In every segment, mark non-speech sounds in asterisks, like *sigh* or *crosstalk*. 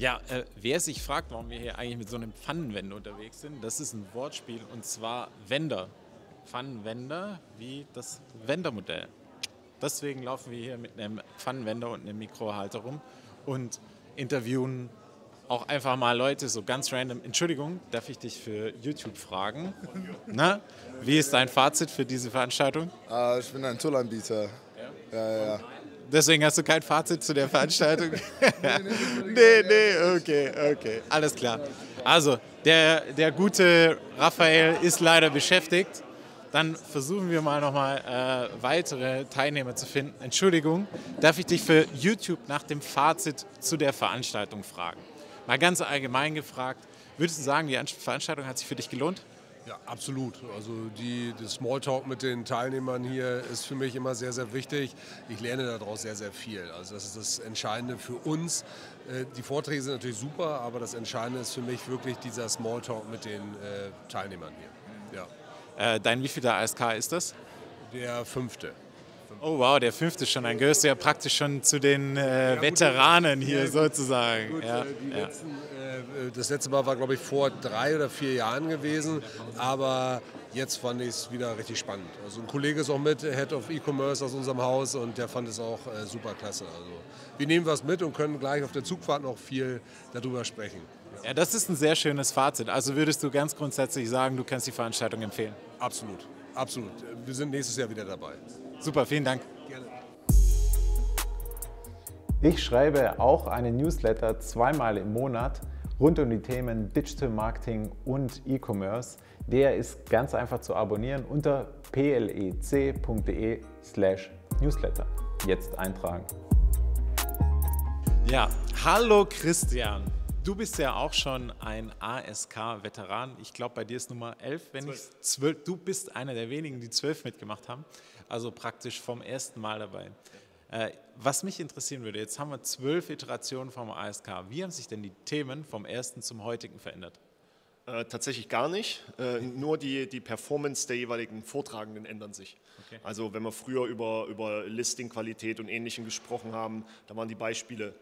Ja, äh, wer sich fragt, warum wir hier eigentlich mit so einem Pfannenwender unterwegs sind, das ist ein Wortspiel und zwar Wender. Pfannenwender wie das Wendermodell. Deswegen laufen wir hier mit einem Pfannenwender und einem Mikrohalter rum und interviewen auch einfach mal Leute so ganz random. Entschuldigung, darf ich dich für YouTube fragen? *laughs* Na, wie ist dein Fazit für diese Veranstaltung? Uh, ich bin ein Toolanbieter. Ja, ja. ja. Deswegen hast du kein Fazit zu der Veranstaltung? *laughs* nee, nee, *laughs* okay, okay, alles klar. Also, der, der gute Raphael ist leider beschäftigt. Dann versuchen wir mal nochmal äh, weitere Teilnehmer zu finden. Entschuldigung, darf ich dich für YouTube nach dem Fazit zu der Veranstaltung fragen? Mal ganz allgemein gefragt, würdest du sagen, die Veranstaltung hat sich für dich gelohnt? Ja, absolut. Also die, das Smalltalk mit den Teilnehmern hier ist für mich immer sehr, sehr wichtig. Ich lerne daraus sehr, sehr viel. Also das ist das Entscheidende für uns. Äh, die Vorträge sind natürlich super, aber das Entscheidende ist für mich wirklich dieser Smalltalk mit den äh, Teilnehmern hier. Ja. Äh, dein wievielter ASK ist das? Der fünfte. Oh wow, der fünfte schon. Dann gehörst du ja praktisch schon zu den äh, ja, Veteranen hier ja, sozusagen. Gut, ja, äh, letzten, das letzte Mal war, glaube ich, vor drei oder vier Jahren gewesen. Aber jetzt fand ich es wieder richtig spannend. Also ein Kollege ist auch mit, Head of E-Commerce aus unserem Haus und der fand es auch äh, super klasse. Also wir nehmen was mit und können gleich auf der Zugfahrt noch viel darüber sprechen. Ja, das ist ein sehr schönes Fazit. Also würdest du ganz grundsätzlich sagen, du kannst die Veranstaltung empfehlen? Absolut, absolut. Wir sind nächstes Jahr wieder dabei. Super, vielen Dank. Gerne. Ich schreibe auch einen Newsletter zweimal im Monat rund um die Themen Digital Marketing und E-Commerce. Der ist ganz einfach zu abonnieren unter plec.de slash newsletter. Jetzt eintragen. Ja, hallo Christian. Du bist ja auch schon ein ASK-Veteran. Ich glaube, bei dir ist Nummer 11, wenn 12. ich 12. Du bist einer der wenigen, die 12 mitgemacht haben also praktisch vom ersten Mal dabei. Äh, was mich interessieren würde, jetzt haben wir zwölf Iterationen vom ASK. Wie haben sich denn die Themen vom ersten zum heutigen verändert? Äh, tatsächlich gar nicht. Äh, nur die, die Performance der jeweiligen Vortragenden ändern sich. Okay. Also wenn wir früher über, über Listing-Qualität und Ähnlichem gesprochen haben, da waren die Beispiele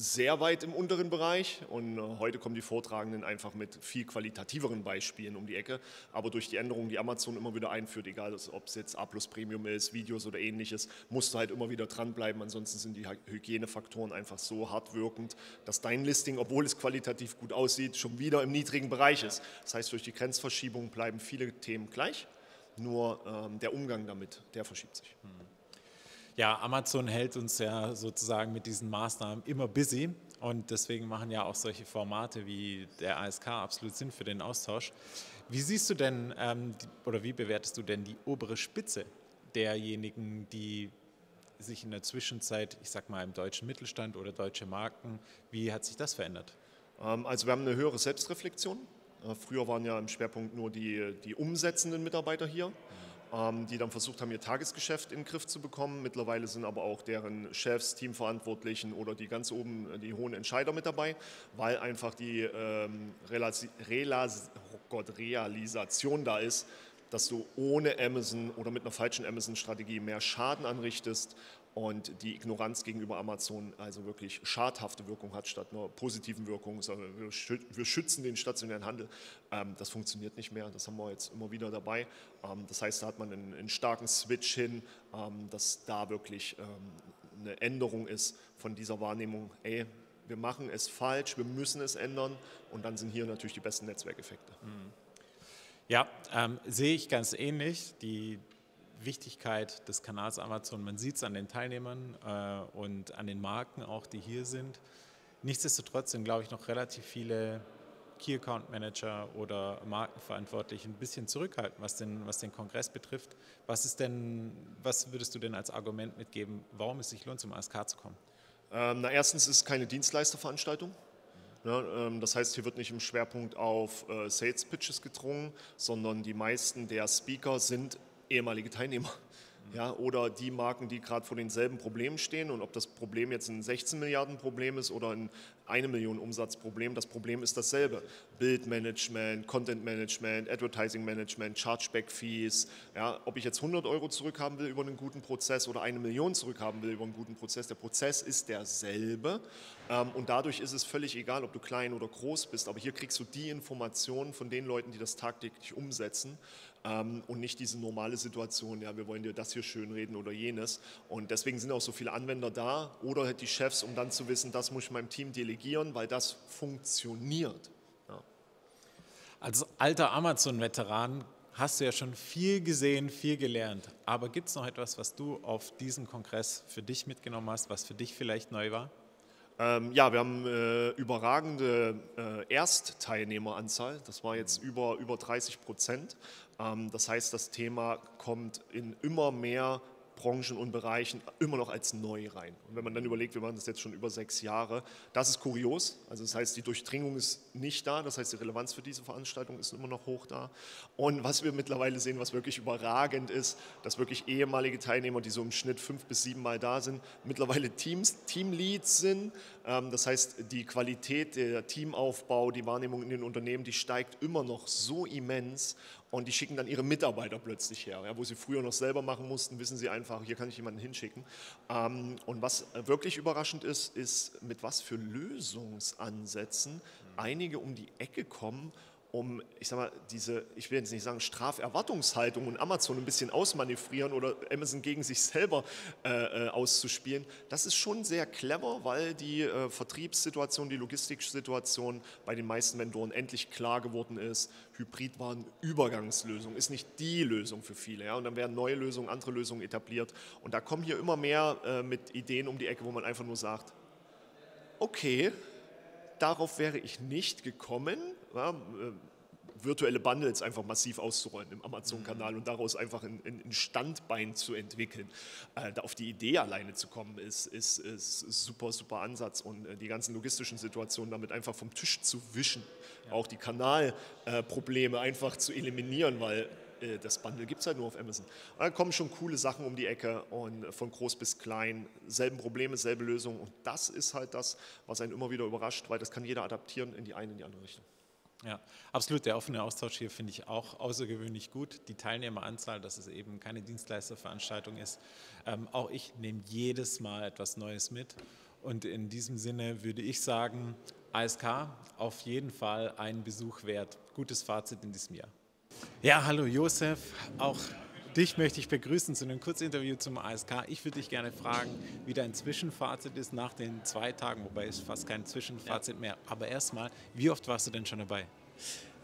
sehr weit im unteren Bereich und äh, heute kommen die Vortragenden einfach mit viel qualitativeren Beispielen um die Ecke. Aber durch die Änderungen, die Amazon immer wieder einführt, egal ob es jetzt A Plus Premium ist, Videos oder ähnliches, musst du halt immer wieder dranbleiben. Ansonsten sind die Hygienefaktoren einfach so hart wirkend, dass dein Listing, obwohl es qualitativ gut aussieht, schon wieder im niedrigen Bereich ist. Das heißt, durch die Grenzverschiebung bleiben viele Themen gleich, nur ähm, der Umgang damit, der verschiebt sich. Hm. Ja, Amazon hält uns ja sozusagen mit diesen Maßnahmen immer busy und deswegen machen ja auch solche Formate wie der ASK absolut Sinn für den Austausch. Wie siehst du denn ähm, oder wie bewertest du denn die obere Spitze derjenigen, die sich in der Zwischenzeit, ich sag mal im deutschen Mittelstand oder deutsche Marken, wie hat sich das verändert? Ähm, also wir haben eine höhere Selbstreflexion. Äh, früher waren ja im Schwerpunkt nur die, die umsetzenden Mitarbeiter hier. Ähm, die dann versucht haben, ihr Tagesgeschäft in den Griff zu bekommen. Mittlerweile sind aber auch deren Chefs, Teamverantwortlichen oder die ganz oben, äh, die hohen Entscheider mit dabei, weil einfach die ähm, Relas oh Gott, Realisation da ist, dass du ohne Amazon oder mit einer falschen Amazon-Strategie mehr Schaden anrichtest und die Ignoranz gegenüber Amazon also wirklich schadhafte Wirkung hat statt einer positiven Wirkung. Wir schützen den stationären Handel. Ähm, das funktioniert nicht mehr. Das haben wir jetzt immer wieder dabei. Ähm, das heißt, da hat man einen, starken Switch hin, ähm, dass da wirklich eine Änderung ist von dieser Wahrnehmung. Ey, wir machen es falsch, wir müssen es ändern und dann sind hier natürlich die besten Netzwerkeffekte. Mhm. Ja, ähm, sehe ich ganz ähnlich. Die, Wichtigkeit des Kanals Amazon. Man sieht es an den Teilnehmern äh, und an den Marken auch, die hier sind. Nichtsdestotrotz sind, glaube ich, noch relativ viele Key Account Manager oder Markenverantwortliche ein bisschen zurückhaltend, was den, was den Kongress betrifft. Was ist denn, was würdest du denn als Argument mitgeben, warum es sich lohnt, zum ASK zu kommen? Ähm, na, erstens ist es keine Dienstleisterveranstaltung. Ja, ähm, das heißt, hier wird nicht im Schwerpunkt auf äh, Sales Pitches gedrungen, sondern die meisten der Speaker sind ehemalige Teilnehmer. ja, oder die Marken, die gerade vor denselben Problemen stehen. Und ob das Problem jetzt ein 16 Milliarden Problem ist oder ein eine Million Umsatzproblem, das Problem ist dasselbe. Bildmanagement, Content Management, Advertising Management, Chargeback Fees. Ja, ob ich jetzt 100 Euro zurückhaben will über einen guten Prozess oder eine Million zurückhaben will über einen guten Prozess, der Prozess ist derselbe. Ähm, und dadurch ist es völlig egal, ob du klein oder groß bist. Aber hier kriegst du die Informationen von den Leuten, die das tagtäglich umsetzen ähm, und nicht diese normale Situation, ja, wir wollen dir das hier schönreden oder jenes. Und deswegen sind auch so viele Anwender da oder die Chefs, um dann zu wissen, das muss ich meinem Team delegieren, weil das funktioniert. Ja. Als alter Amazon-Veteran hast du ja schon viel gesehen, viel gelernt. Aber gibt es noch etwas, was du auf diesem Kongress für dich mitgenommen hast, was für dich vielleicht neu war? Ähm, ja, wir haben äh, überragende äh, Erstteilnehmeranzahl. Das war jetzt über, über 30 Prozent. Ähm, das heißt, das Thema kommt in immer mehr Branchen und Bereichen immer noch als neu rein. Und wenn man dann überlegt, wir machen das jetzt schon über sechs Jahre, das ist kurios. Also das heißt, die Durchdringung ist nicht da, das heißt, die Relevanz für diese Veranstaltung ist immer noch hoch da. Und was wir mittlerweile sehen, was wirklich überragend ist, dass wirklich ehemalige Teilnehmer, die so im Schnitt fünf bis sieben Mal da sind, mittlerweile Teams, Teamleads sind. Ähm, das heißt, die Qualität, der Teamaufbau, die Wahrnehmung in den Unternehmen, die steigt immer noch so immens und die schicken dann ihre Mitarbeiter plötzlich her. Ja, wo sie früher noch selber machen mussten, wissen sie einfach, hier kann ich jemanden hinschicken. Ähm, und was wirklich überraschend ist, ist, mit was für Lösungsansätzen einige um die Ecke kommen um, ich sag mal, diese, ich will jetzt nicht sagen Straferwartungshaltung und Amazon ein bisschen ausmanövrieren oder Amazon gegen sich selber äh, äh, auszuspielen, das ist schon sehr clever, weil die äh, Vertriebssituation, die Logistiksituation bei den meisten Vendoren endlich klar geworden ist. Hybrid war eine Übergangslösung, ist nicht die Lösung für viele. Ja? Und dann werden neue Lösungen, andere Lösungen etabliert. Und da kommen hier immer mehr äh, mit Ideen um die Ecke, wo man einfach nur sagt, okay, darauf wäre ich nicht gekommen ja, äh, virtuelle Bundles einfach massiv auszurollen im Amazon-Kanal und daraus einfach ein, ein Standbein zu entwickeln. Äh, da auf die Idee alleine zu kommen, ist, ist, ist super, super Ansatz und äh, die ganzen logistischen Situationen damit einfach vom Tisch zu wischen, ja. auch die Kanalprobleme äh, einfach zu eliminieren, weil äh, das Bundle gibt es halt nur auf Amazon. Und da kommen schon coole Sachen um die Ecke und von groß bis klein, selben Probleme, selbe Lösung und das ist halt das, was einen immer wieder überrascht, weil das kann jeder adaptieren in die eine, in die andere Richtung. Ja, absolut. Der offene Austausch hier finde ich auch außergewöhnlich gut. Die Teilnehmeranzahl, dass es eben keine Dienstleisterveranstaltung ist. Ähm, auch ich nehme jedes Mal etwas Neues mit. Und in diesem Sinne würde ich sagen, ASK auf jeden Fall einen Besuch wert. Gutes Fazit in diesem Jahr. Ja, hallo Josef. Auch Dich möchte ich begrüßen zu einem Kurzinterview zum ASK. Ich würde dich gerne fragen, wie dein Zwischenfazit ist nach den zwei Tagen, wobei es fast kein Zwischenfazit ja. mehr. Aber erstmal, wie oft warst du denn schon dabei?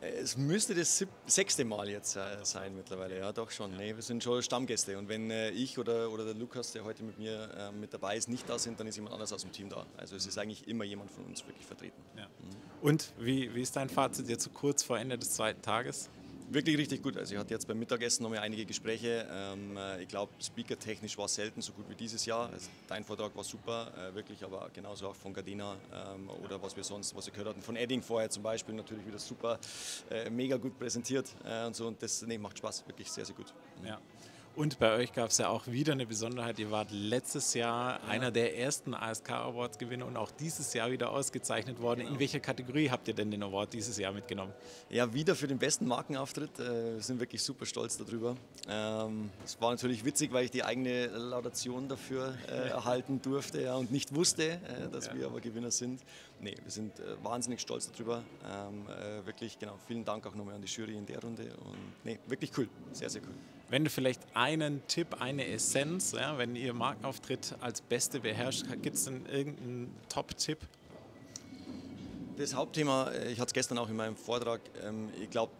Es müsste das sechste Mal jetzt äh, sein mittlerweile, ja doch schon. Nee, wir sind schon Stammgäste und wenn äh, ich oder, oder der Lukas, der heute mit mir äh, mit dabei ist, nicht da sind, dann ist jemand anders aus dem Team da. Also es ist eigentlich immer jemand von uns wirklich vertreten. Ja. Mhm. Und wie, wie ist dein Fazit jetzt so kurz vor Ende des zweiten Tages? Wirklich richtig gut. Also ich hatte jetzt beim Mittagessen noch mal einige Gespräche. Ähm, äh, ich glaube, speakertechnisch war es selten so gut wie dieses Jahr. Also dein Vortrag war super, äh, wirklich, aber genauso auch von Gardena ähm, oder was wir sonst, was wir gehört hatten. Von Edding vorher zum Beispiel natürlich wieder super, äh, mega gut präsentiert und so. Und das nee, macht Spaß, wirklich sehr, sehr gut. Ja. Und bei euch gab es ja auch wieder eine Besonderheit. Ihr wart letztes Jahr ja. einer der ersten ASK Awards Gewinner und auch dieses Jahr wieder ausgezeichnet worden. Genau. In welcher Kategorie habt ihr denn den Award dieses Jahr mitgenommen? Ja, wieder für den besten Markenauftritt. Äh, wir sind wirklich super stolz darüber. Ähm, es war natürlich witzig, weil ich die eigene Laudation dafür äh, *laughs* erhalten durfte ja, und nicht wusste, äh, dass ja. wir aber Gewinner sind. Nee, wir sind wahnsinnig stolz darüber. Ähm, wirklich, genau, vielen Dank auch nochmal an die Jury in der Runde. Und nee, wirklich cool, sehr, sehr cool. Wenn du vielleicht einen Tipp, eine Essenz, ja, wenn ihr Markenauftritt als Beste beherrscht, gibt es denn irgendeinen Top-Tipp? Das Hauptthema, äh, ich hatte es gestern auch in meinem Vortrag, ähm, ich glaube,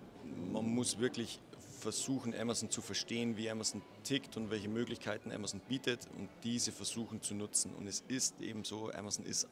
man muss wirklich versuchen, Amazon zu verstehen, wie Amazon tickt und welche Möglichkeiten Amazon bietet und diese versuchen zu nutzen. Und es ist eben so, Amazon ist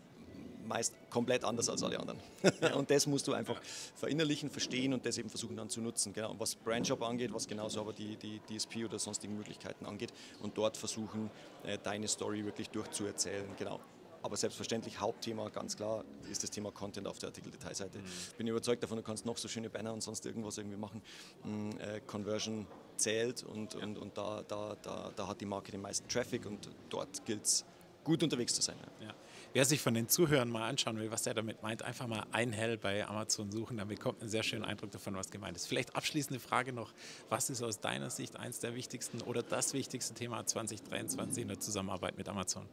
meist komplett anders als alle anderen. *laughs* und das musst du einfach verinnerlichen, verstehen und das eben versuchen dann zu nutzen. Genau. Und was Brandshop angeht, was genauso aber die, die DSP oder sonstigen Möglichkeiten angeht und dort versuchen, äh, deine Story wirklich durchzuerzählen. Genau. aber selbstverständlich Hauptthema, ganz klar, ist das Thema Content auf der Artikeldetailseite. Mhm. Bin überzeugt davon, du kannst noch so schöne Banner und sonst irgendwas irgendwie machen. Mm, äh, Conversion zählt und, und, und da, da, da, da hat die Marke den meisten Traffic und dort gilt es gut unterwegs zu sein. Ja. Wer sich von den Zuhörern mal anschauen will, was er damit meint, einfach mal ein Hell bei Amazon suchen, dann bekommt man einen sehr schönen Eindruck davon, was gemeint ist. Vielleicht abschließende Frage noch, was ist aus deiner Sicht eines der wichtigsten oder das wichtigste Thema 2023 in der Zusammenarbeit mit Amazon?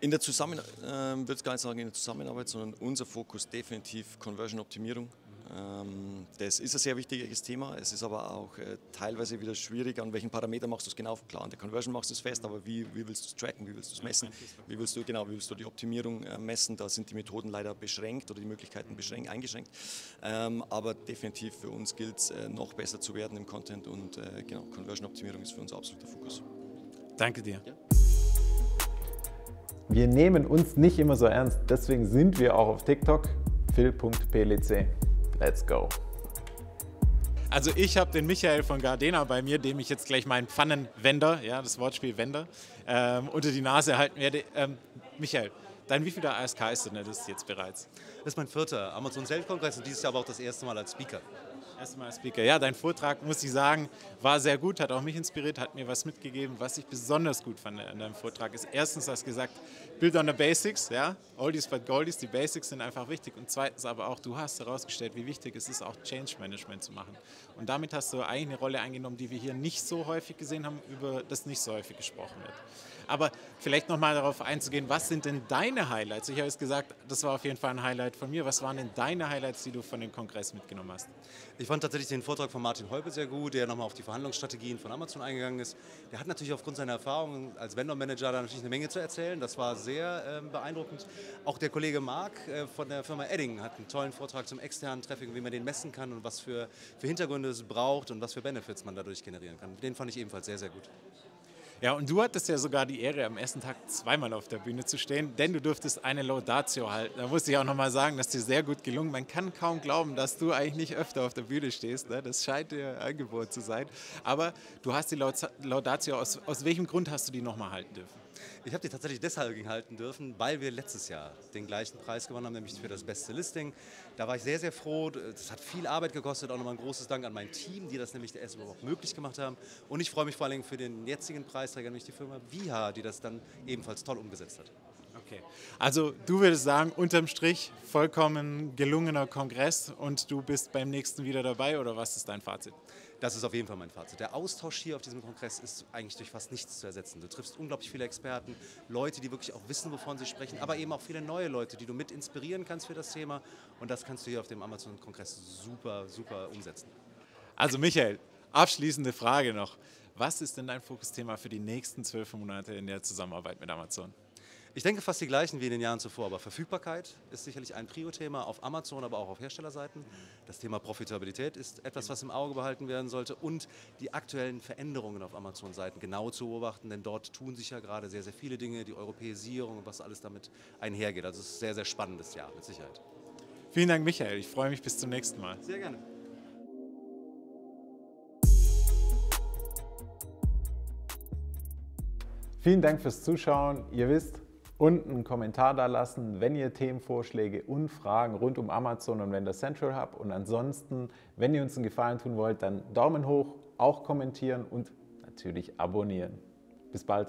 In der Zusammenarbeit, äh, würde ich gar nicht sagen in der Zusammenarbeit, sondern unser Fokus definitiv Conversion-Optimierung. Ähm, das ist ein sehr wichtiges Thema. Es ist aber auch äh, teilweise wieder schwierig, an welchen Parametern machst du es genau. Klar, an der Conversion machst du es fest, aber wie, wie willst du es tracken, wie willst du es messen, wie willst du, genau, wie willst du die Optimierung äh, messen? Da sind die Methoden leider beschränkt oder die Möglichkeiten beschränkt, eingeschränkt. Ähm, aber definitiv für uns gilt es, äh, noch besser zu werden im Content und genau, Conversion-Optimierung ist für uns absoluter Fokus. Danke dir. Ja. Wir nehmen uns nicht immer so ernst, deswegen sind wir auch auf TikTok phil.plc. Let's go. Also ich habe den Michael von Gardena bei mir, dem ich jetzt gleich meinen Pfannenwender, ja, das Wortspiel Wender, ähm, unter die Nase halten werde. Ähm, Michael, dein wievielter ASK ist denn das jetzt bereits? Das ist mein vierter Amazon Self-Kongress und dieses Jahr aber auch das erste Mal als Speaker. Erstmal Speaker. Ja, dein Vortrag, muss ich sagen, war sehr gut, hat auch mich inspiriert, hat mir was mitgegeben. Was ich besonders gut fand an deinem Vortrag ist, erstens hast du gesagt, Build on the Basics, ja, Oldies but Goldies, die Basics sind einfach wichtig. Und zweitens aber auch, du hast herausgestellt, wie wichtig es ist, auch Change Management zu machen. Und damit hast du eigentlich eine Rolle eingenommen, die wir hier nicht so häufig gesehen haben, über das nicht so häufig gesprochen wird. Aber vielleicht nochmal darauf einzugehen, was sind denn deine Highlights? Ich habe es gesagt, das war auf jeden Fall ein Highlight von mir. Was waren denn deine Highlights, die du von dem Kongress mitgenommen hast? Ich fand tatsächlich den Vortrag von Martin Holpe sehr gut, der nochmal auf die Verhandlungsstrategien von Amazon eingegangen ist. Der hat natürlich aufgrund seiner Erfahrungen als Vendor-Manager da natürlich eine Menge zu erzählen. Das war sehr äh, beeindruckend. Auch der Kollege Marc äh, von der Firma Edding hat einen tollen Vortrag zum externen Traffic, wie man den messen kann und was für, für Hintergründe es braucht und was für Benefits man dadurch generieren kann. Den fand ich ebenfalls sehr, sehr gut. Ja, und du hattest ja sogar die Ehre, am ersten Tag zweimal auf der Bühne zu stehen, denn du durftest eine Laudatio halten. Da muss ich auch nochmal sagen, das ist dir sehr gut gelungen. Man kann kaum glauben, dass du eigentlich nicht öfter auf der Bühne stehst. Ne? Das scheint dir angeboten zu sein. Aber du hast die Laudatio, aus, aus welchem Grund hast du die nochmal halten dürfen? Ich habe die tatsächlich deshalb gehalten dürfen, weil wir letztes Jahr den gleichen Preis gewonnen haben, nämlich für das beste Listing. Da war ich sehr, sehr froh. Das hat viel Arbeit gekostet. Auch nochmal ein großes Dank an mein Team, die das nämlich erst überhaupt möglich gemacht haben. Und ich freue mich vor allem für den jetzigen Preisträger, nämlich die Firma Viha, die das dann ebenfalls toll umgesetzt hat. Okay. Also du würdest sagen, unterm Strich vollkommen gelungener Kongress und du bist beim nächsten wieder dabei oder was ist dein Fazit? Das ist auf jeden Fall mein Fazit. Der Austausch hier auf diesem Kongress ist eigentlich durch fast nichts zu ersetzen. Du triffst unglaublich viele Experten, Leute, die wirklich auch wissen, wovon sie sprechen, aber eben auch viele neue Leute, die du mit inspirieren kannst für das Thema. Und das kannst du hier auf dem Amazon-Kongress super, super umsetzen. Also Michael, abschließende Frage noch. Was ist denn dein Fokusthema für die nächsten zwölf Monate in der Zusammenarbeit mit Amazon? Ich denke fast die gleichen wie in den Jahren zuvor, aber Verfügbarkeit ist sicherlich ein Prio-Thema auf Amazon, aber auch auf Herstellerseiten. Das Thema Profitabilität ist etwas, was im Auge behalten werden sollte und die aktuellen Veränderungen auf Amazon-Seiten genau zu beobachten, denn dort tun sich ja gerade sehr, sehr viele Dinge, die Europäisierung und was alles damit einhergeht. Also es ist ein sehr, sehr spannendes Jahr mit Sicherheit. Vielen Dank, Michael. Ich freue mich bis zum nächsten Mal. Sehr gerne. Vielen Dank fürs Zuschauen. Ihr wisst, unten einen Kommentar da lassen, wenn ihr Themenvorschläge und Fragen rund um Amazon und Vendor Central habt. Und ansonsten, wenn ihr uns einen Gefallen tun wollt, dann Daumen hoch, auch kommentieren und natürlich abonnieren. Bis bald.